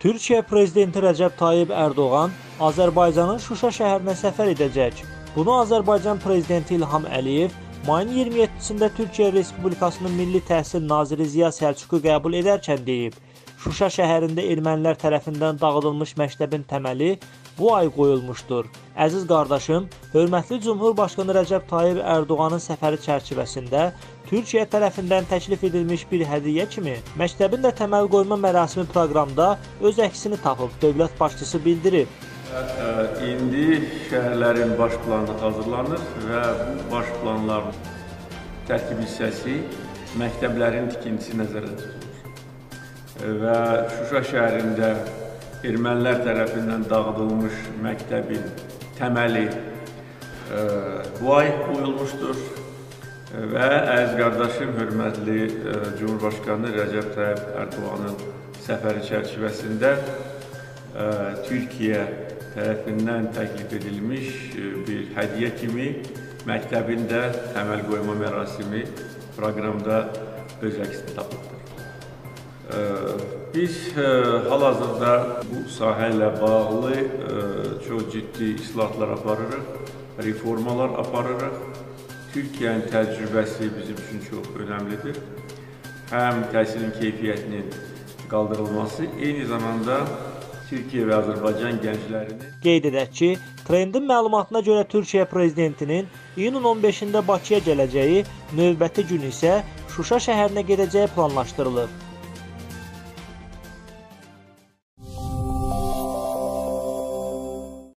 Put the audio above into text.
Türkiyə prezidenti Rəcəb Tayyib Ərdoğan Azərbaycanın Şuşa şəhərinə səfər edəcək. Bunu Azərbaycan prezidenti İlham Əliyev mayın 27-sində Türkiyə Respublikasının Milli Təhsil naziri Ziya Səlçuqu qəbul edərkən deyib. Şuşa şəhərində ermənilər tərəfindən dağıdılmış məktəbin təməli bu ay qoyulmuşdur. Əziz qardaşım, hörmətli Cümhurbaşqanı Rəcəb Tayyib Ərdoğanın səfəri çərçivəsində Türkiyə tərəfindən təklif edilmiş bir hədiyyə kimi məktəbin də təməl qoyma mərasimi proqramda öz əksini tapıb, dövlət başçısı bildirib. İndi şəhərlərin baş planı hazırlanır və bu baş planların tərkib hissəsi məktəblərin tikintisi nəzərdə tutulur. Və Şuşa şəhərində ermənilər tərəfindən dağıdılmış məktəbin təməli ə, bu ay qoyulmuşdur və əziz qardaşım, hörmətli ə, Cumhurbaşqanı Rəcəb Tayyib Ərdoğanın səfəri çərçivəsində ə, Türkiyə tərəfindən təklif edilmiş bir hədiyyə kimi məktəbin də təməl qoyma mərasimi proqramda öz əksini tapıbdır. Biz ə, hal-hazırda bu sahə ilə bağlı ə, çox ciddi islahatlar aparırıq, reformalar aparırıq. Türkiyənin təcrübəsi bizim üçün çox önəmlidir. Həm təhsilin keyfiyyətinin qaldırılması, eyni zamanda Türkiyə və Azərbaycan gənclərinin Qeyd edək ki, trendin məlumatına görə Türkiyə prezidentinin iyunun 15-də Bakıya gələcəyi, növbəti gün isə Şuşa şəhərinə gedəcəyi planlaşdırılır.